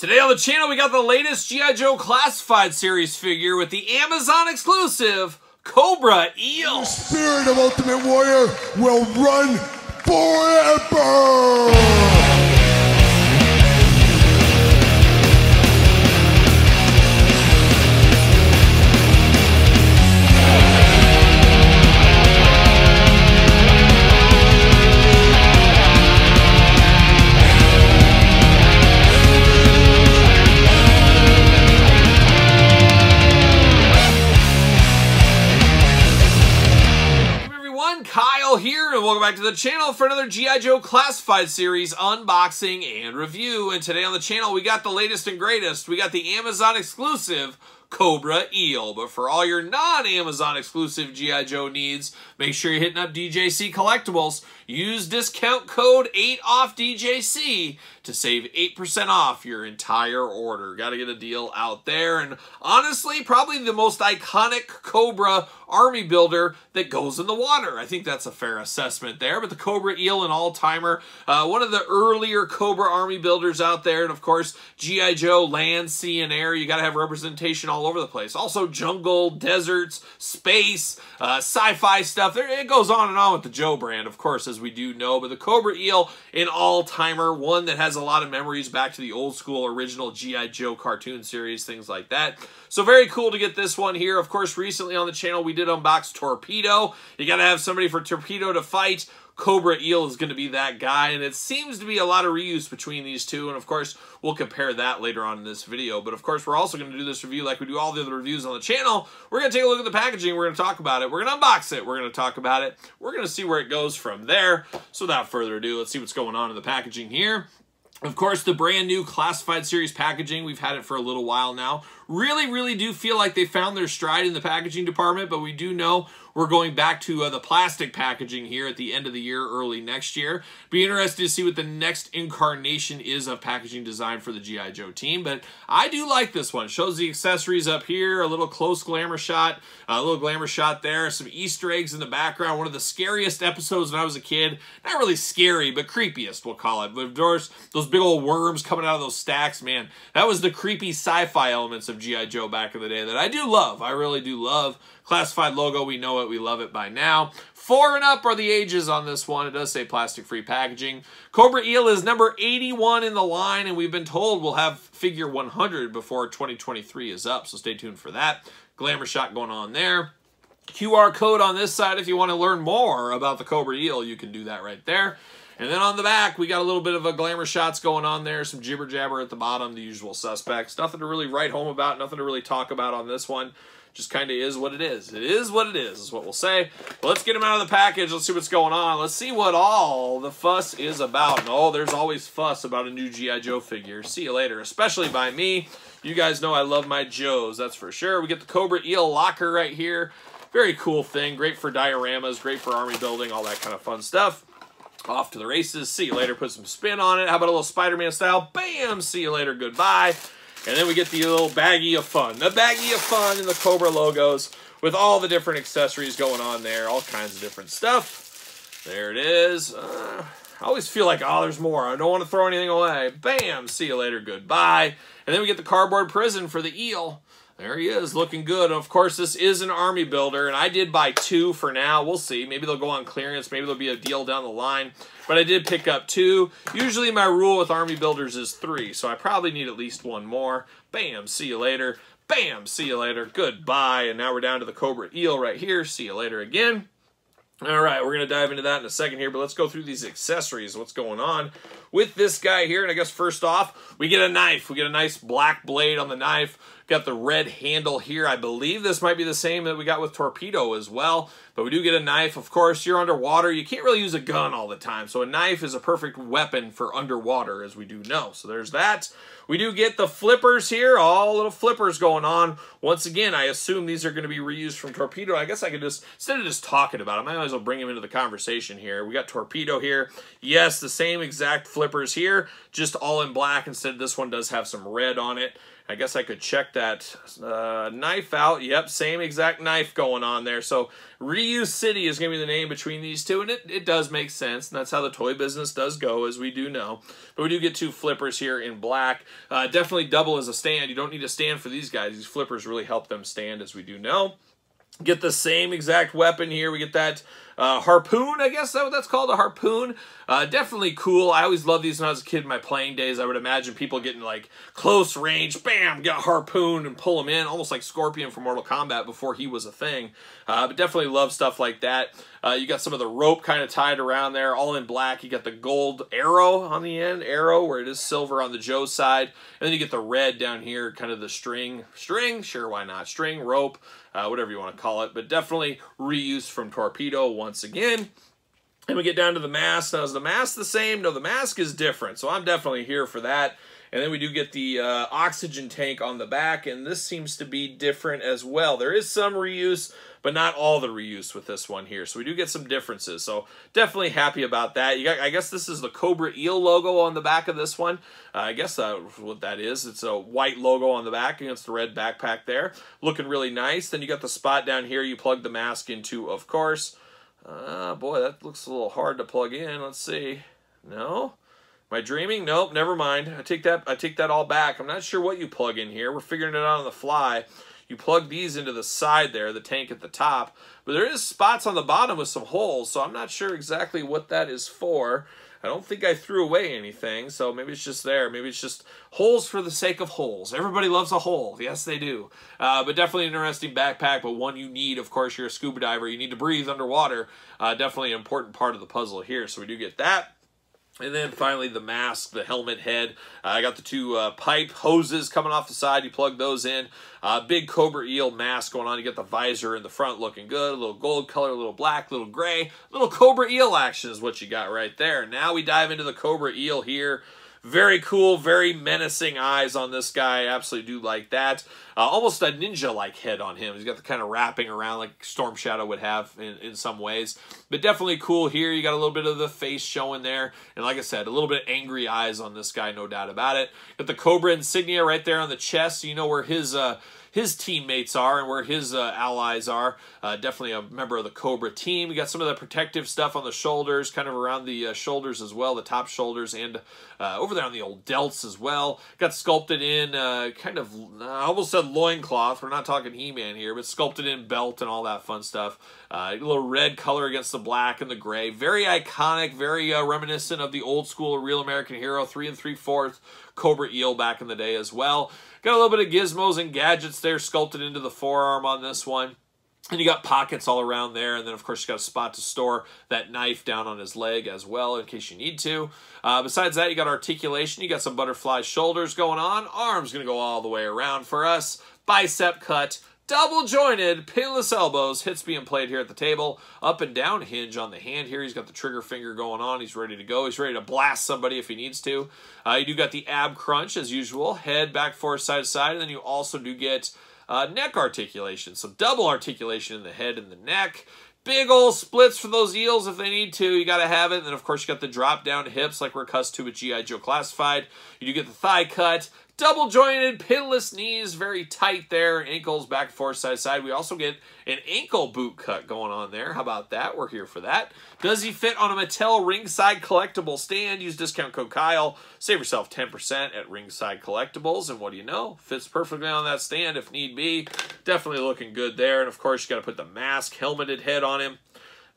Today on the channel, we got the latest G.I. Joe Classified Series figure with the Amazon exclusive Cobra Eel. The spirit of Ultimate Warrior will run forever! Back to the channel for another G.I. Joe Classified Series unboxing and review. And today on the channel, we got the latest and greatest. We got the Amazon exclusive Cobra Eel. But for all your non-Amazon exclusive G.I. Joe needs, make sure you're hitting up DJC Collectibles. Use discount code 8OFFDJC to save 8% off your entire order. Got to get a deal out there. And honestly, probably the most iconic Cobra army builder that goes in the water. I think that's a fair assessment there. But the Cobra Eel, an all-timer, uh, one of the earlier Cobra army builders out there. And of course, G.I. Joe, land, sea, and air. You got to have representation all over the place. Also, jungle, deserts, space, uh, sci-fi stuff. It goes on and on with the Joe brand, of course, as we do know. But the Cobra Eel, an all-timer, one that has a lot of memories back to the old school original G.I. Joe cartoon series, things like that. So very cool to get this one here. Of course, recently on the channel, we did unbox Torpedo. You got to have somebody for Torpedo to fight. Cobra Eel is going to be that guy, and it seems to be a lot of reuse between these two, and of course, we'll compare that later on in this video, but of course, we're also going to do this review like we do all the other reviews on the channel. We're going to take a look at the packaging, we're going to talk about it, we're going to unbox it, we're going to talk about it, we're going to see where it goes from there. So without further ado, let's see what's going on in the packaging here. Of course, the brand new Classified Series packaging, we've had it for a little while now. Really, really do feel like they found their stride in the packaging department, but we do know we're going back to uh, the plastic packaging here at the end of the year, early next year. Be interested to see what the next incarnation is of packaging design for the G.I. Joe team, but I do like this one. Shows the accessories up here, a little close glamour shot, a little glamour shot there, some Easter eggs in the background. One of the scariest episodes when I was a kid. Not really scary, but creepiest, we'll call it. But of course, those big old worms coming out of those stacks, man, that was the creepy sci-fi elements of G.I. Joe back in the day that I do love. I really do love. Classified logo, we know it, we love it by now. Four and up are the ages on this one. It does say plastic-free packaging. Cobra Eel is number 81 in the line, and we've been told we'll have figure 100 before 2023 is up, so stay tuned for that. Glamour shot going on there. QR code on this side if you want to learn more about the Cobra Eel, you can do that right there. And then on the back, we got a little bit of a glamour shots going on there, some jibber jabber at the bottom, the usual suspects. Nothing to really write home about, nothing to really talk about on this one just kind of is what it is. It is what it is, is what we'll say. But let's get them out of the package. Let's see what's going on. Let's see what all the fuss is about. And oh, there's always fuss about a new G.I. Joe figure. See you later, especially by me. You guys know I love my Joes, that's for sure. We get the Cobra Eel locker right here. Very cool thing. Great for dioramas, great for army building, all that kind of fun stuff. Off to the races. See you later. Put some spin on it. How about a little Spider-Man style? Bam! See you later. Goodbye. And then we get the little baggie of fun. The baggie of fun and the Cobra logos with all the different accessories going on there. All kinds of different stuff. There it is. Uh, I always feel like, oh, there's more. I don't want to throw anything away. Bam! See you later. Goodbye. And then we get the cardboard prison for the eel. There he is, looking good. And of course, this is an army builder, and I did buy two for now. We'll see. Maybe they'll go on clearance. Maybe there'll be a deal down the line. But I did pick up two. Usually my rule with army builders is three, so I probably need at least one more. Bam, see you later. Bam, see you later. Goodbye. And now we're down to the Cobra Eel right here. See you later again. All right, we're going to dive into that in a second here, but let's go through these accessories, what's going on with this guy here. And I guess first off, we get a knife. We get a nice black blade on the knife. Got the red handle here. I believe this might be the same that we got with Torpedo as well. But we do get a knife. Of course, you're underwater. You can't really use a gun all the time. So a knife is a perfect weapon for underwater, as we do know. So there's that. We do get the flippers here. All little flippers going on. Once again, I assume these are going to be reused from Torpedo. I guess I could just, instead of just talking about them, I might as well bring them into the conversation here. We got Torpedo here. Yes, the same exact flippers here, just all in black. Instead, this one does have some red on it. I guess I could check that uh, knife out. Yep, same exact knife going on there. So Reuse City is going to be the name between these two, and it, it does make sense. And that's how the toy business does go, as we do know. But we do get two flippers here in black. Uh, definitely double as a stand. You don't need a stand for these guys. These flippers really help them stand, as we do know. Get the same exact weapon here. We get that uh, harpoon, I guess that what that's called, a harpoon. Uh, definitely cool. I always loved these when I was a kid in my playing days. I would imagine people getting like close range, bam, get a harpoon and pull them in, almost like Scorpion from Mortal Kombat before he was a thing. Uh, but definitely love stuff like that. Uh, you got some of the rope kind of tied around there, all in black. You got the gold arrow on the end, arrow, where it is silver on the Joe side. And then you get the red down here, kind of the string. String? Sure, why not? String, rope, uh, whatever you want to call it. But definitely reuse from Torpedo once again. And we get down to the mask. Now, is the mask the same? No, the mask is different. So I'm definitely here for that. And then we do get the uh, oxygen tank on the back, and this seems to be different as well. There is some reuse, but not all the reuse with this one here. So we do get some differences. So definitely happy about that. You got, I guess this is the Cobra Eel logo on the back of this one. Uh, I guess uh, what that is. It's a white logo on the back against the red backpack there. Looking really nice. Then you got the spot down here you plug the mask into, of course. Uh, boy, that looks a little hard to plug in. Let's see. No? Am I dreaming? Nope, never mind. I take that I take that all back. I'm not sure what you plug in here. We're figuring it out on the fly. You plug these into the side there, the tank at the top. But there is spots on the bottom with some holes, so I'm not sure exactly what that is for. I don't think I threw away anything, so maybe it's just there. Maybe it's just holes for the sake of holes. Everybody loves a hole. Yes, they do. Uh, but definitely an interesting backpack, but one you need, of course, you're a scuba diver. You need to breathe underwater. Uh, definitely an important part of the puzzle here. So we do get that. And then finally the mask, the helmet head. Uh, I got the two uh, pipe hoses coming off the side. You plug those in. Uh, big Cobra Eel mask going on. You get the visor in the front looking good. A little gold color, a little black, a little gray. A Little Cobra Eel action is what you got right there. Now we dive into the Cobra Eel here. Very cool, very menacing eyes on this guy. Absolutely do like that. Uh, almost a ninja-like head on him. He's got the kind of wrapping around like Storm Shadow would have in, in some ways. But definitely cool here. You got a little bit of the face showing there. And like I said, a little bit angry eyes on this guy, no doubt about it. Got the Cobra insignia right there on the chest. So you know where his... Uh, his teammates are and where his uh, allies are. Uh, definitely a member of the Cobra team. We got some of the protective stuff on the shoulders, kind of around the uh, shoulders as well, the top shoulders, and uh, over there on the old delts as well. Got sculpted in uh, kind of, I almost said loincloth. We're not talking He-Man here, but sculpted in belt and all that fun stuff. Uh, a little red color against the black and the gray. Very iconic, very reminiscent of the old school Real American Hero, three and three-fourths Cobra Eel back in the day as well. Got a little bit of gizmos and gadgets there sculpted into the forearm on this one. And you got pockets all around there. And then, of course, you got a spot to store that knife down on his leg as well in case you need to. Uh, besides that, you got articulation. You got some butterfly shoulders going on. Arms going to go all the way around for us. Bicep cut double jointed, pinless elbows, hits being played here at the table, up and down hinge on the hand here. He's got the trigger finger going on. He's ready to go. He's ready to blast somebody if he needs to. Uh, you do got the ab crunch as usual, head back forth, side to side, and then you also do get uh, neck articulation. So double articulation in the head and the neck. Big old splits for those eels if they need to. You got to have it. And then, of course, you got the drop down hips like we're accustomed to with G.I. Joe Classified. You do get the thigh cut, double jointed, pinless knees, very tight there, ankles back, forth, side, side. We also get an ankle boot cut going on there. How about that? We're here for that. Does he fit on a Mattel Ringside Collectible stand? Use discount code Kyle. Save yourself 10% at Ringside Collectibles. And what do you know? Fits perfectly on that stand if need be. Definitely looking good there. And of course, you got to put the mask, helmeted head on him.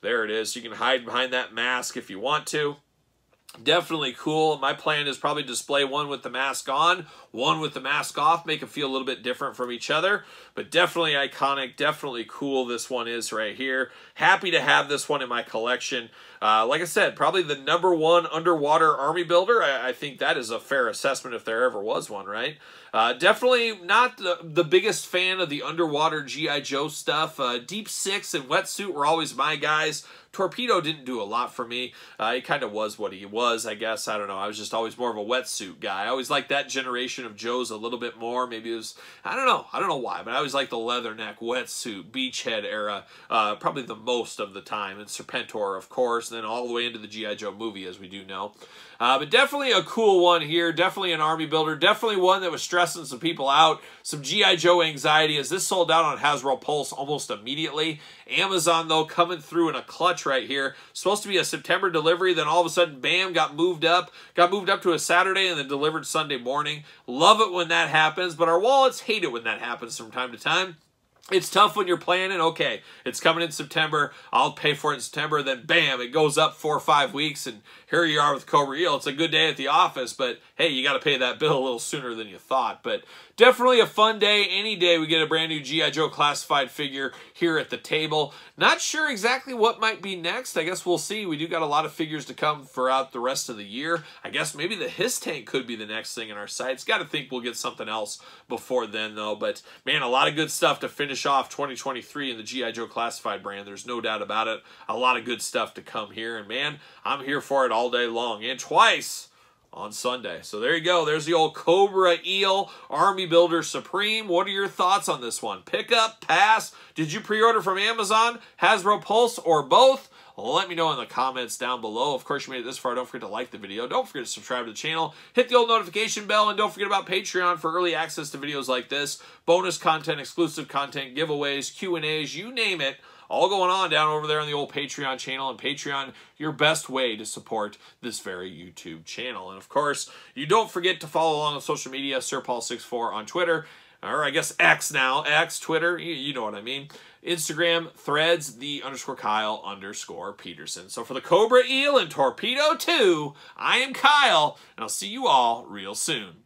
There it is. You can hide behind that mask if you want to definitely cool. My plan is probably display one with the mask on, one with the mask off, make it feel a little bit different from each other, but definitely iconic, definitely cool this one is right here. Happy to have this one in my collection. Uh, like I said, probably the number one underwater army builder. I, I, think that is a fair assessment if there ever was one, right? Uh, definitely not the, the biggest fan of the underwater G.I. Joe stuff. Uh, Deep Six and Wetsuit were always my guys. Torpedo didn't do a lot for me. Uh, he kind of was what he was, I guess. I don't know. I was just always more of a wetsuit guy. I always liked that generation of Joes a little bit more. Maybe it was, I don't know. I don't know why, but I always liked the leatherneck, wetsuit, beachhead era uh, probably the most of the time. And Serpentor, of course, and then all the way into the G.I. Joe movie, as we do know. Uh, but definitely a cool one here. Definitely an army builder. Definitely one that was stressing some people out. Some G.I. Joe anxiety as this sold out on Hasbro Pulse almost immediately. Amazon, though, coming through in a clutch right here. Supposed to be a September delivery, then all of a sudden, bam, got moved up. Got moved up to a Saturday and then delivered Sunday morning. Love it when that happens, but our wallets hate it when that happens from time to time. It's tough when you're planning, okay, it's coming in September, I'll pay for it in September, then bam, it goes up four or five weeks, and here you are with Cobra Eel. It's a good day at the office, but hey, you got to pay that bill a little sooner than you thought. But definitely a fun day. Any day we get a brand new G.I. Joe classified figure here at the table. Not sure exactly what might be next. I guess we'll see. We do got a lot of figures to come throughout the rest of the year. I guess maybe the HISS tank could be the next thing in our sights. Got to think we'll get something else before then, though. But man, a lot of good stuff to finish off 2023 in the G.I. Joe classified brand. There's no doubt about it. A lot of good stuff to come here. And man, I'm here for it all day long. And twice on Sunday. So there you go. There's the old Cobra Eel Army Builder Supreme. What are your thoughts on this one? Pick up, pass? Did you pre-order from Amazon, Hasbro Pulse, or both? Let me know in the comments down below. Of course, you made it this far. Don't forget to like the video. Don't forget to subscribe to the channel. Hit the old notification bell. And don't forget about Patreon for early access to videos like this. Bonus content, exclusive content, giveaways, Q&As, you name it all going on down over there on the old Patreon channel. And Patreon, your best way to support this very YouTube channel. And of course, you don't forget to follow along on social media, SirPaul64 on Twitter, or I guess X now, X, Twitter, you, you know what I mean. Instagram, threads, the underscore Kyle underscore Peterson. So for the Cobra Eel and Torpedo 2, I am Kyle, and I'll see you all real soon.